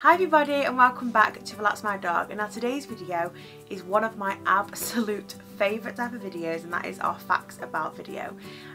Hi everybody and welcome back to Relax My Dog and now today's video is one of my absolute favourite type of videos and that is our facts about video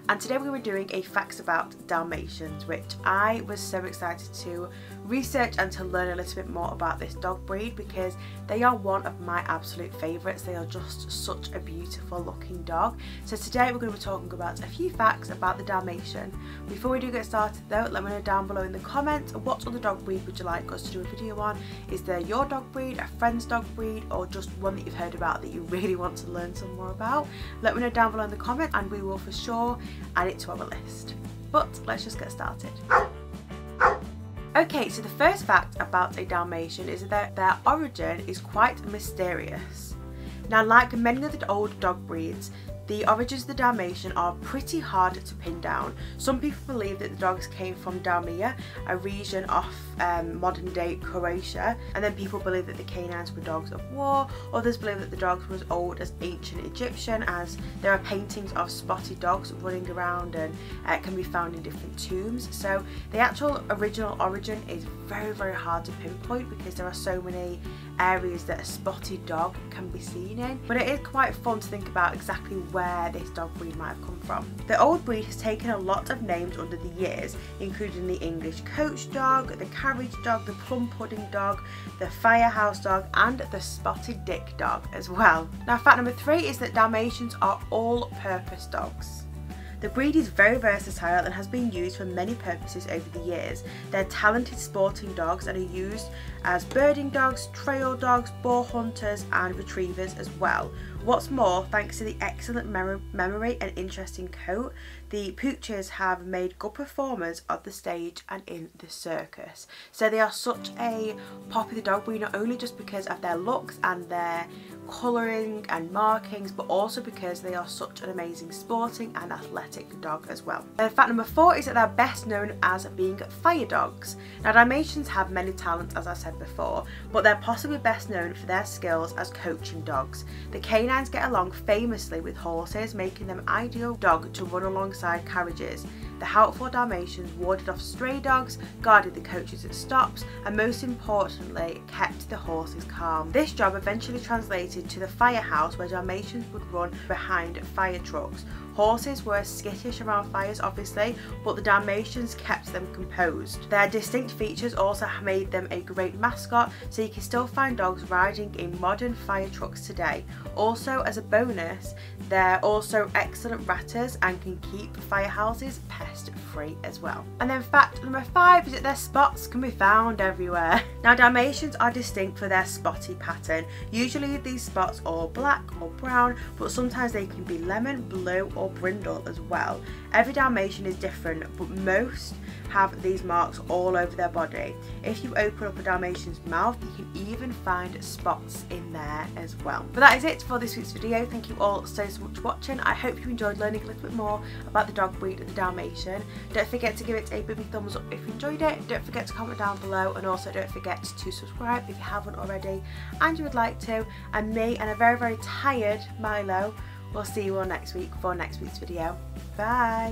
and today we were doing a facts about Dalmatians which I was so excited to research and to learn a little bit more about this dog breed because they are one of my absolute favourites. They are just such a beautiful looking dog. So today we're going to be talking about a few facts about the Dalmatian. Before we do get started though, let me know down below in the comments what other dog breed would you like us to do video on. Is there your dog breed, a friend's dog breed or just one that you've heard about that you really want to learn some more about? Let me know down below in the comment and we will for sure add it to our list. But let's just get started. Okay, so the first fact about a Dalmatian is that their origin is quite mysterious. Now, like many of the old dog breeds, the origins of the Dalmatian are pretty hard to pin down. Some people believe that the dogs came from Dalmatia, a region off um, modern day Croatia, and then people believe that the canines were dogs of war. Others believe that the dogs were as old as ancient Egyptian, as there are paintings of spotted dogs running around and uh, can be found in different tombs. So the actual original origin is very, very hard to pinpoint because there are so many areas that a spotted dog can be seen in. But it is quite fun to think about exactly where this dog breed might have come from. The old breed has taken a lot of names under the years, including the English coach dog, the carriage dog, the plum pudding dog, the firehouse dog, and the spotted dick dog as well. Now, fact number three is that Dalmatians are all purpose dogs. The breed is very versatile and has been used for many purposes over the years. They're talented sporting dogs and are used as birding dogs, trail dogs, boar hunters and retrievers as well. What's more, thanks to the excellent memory and interesting coat, the pooches have made good performers of the stage and in the circus. So they are such a popular dog breed not only just because of their looks and their colouring and markings but also because they are such an amazing sporting and athletic dog as well. And fact number four is that they're best known as being fire dogs. Now Dalmatians have many talents as I said before but they're possibly best known for their skills as coaching dogs. The canines get along famously with horses making them ideal dog to run alongside carriages. The helpful Dalmatians warded off stray dogs, guarded the coaches at stops and most importantly kept the horses calm. This job eventually translated to the firehouse where Dalmatians would run behind fire trucks. Horses were skittish around fires obviously, but the Dalmatians kept them composed. Their distinct features also made them a great mascot, so you can still find dogs riding in modern fire trucks today. Also, as a bonus, they're also excellent ratters and can keep firehouses pest free as well. And then fact number five is that their spots can be found everywhere. Now Dalmatians are distinct for their spotty pattern. Usually these spots are black or brown, but sometimes they can be lemon, blue or brindle as well. Every Dalmatian is different, but most have these marks all over their body. If you open up a Dalmatian's mouth, you can even find spots in there as well. But that is it for this week's video. Thank you all so, so much for watching. I hope you enjoyed learning a little bit more about the dog breed the Dalmatian. Don't forget to give it a big thumbs up if you enjoyed it. Don't forget to comment down below and also don't forget to subscribe if you haven't already and you would like to. And me and a very, very tired Milo will see you all next week for next week's video. Bye!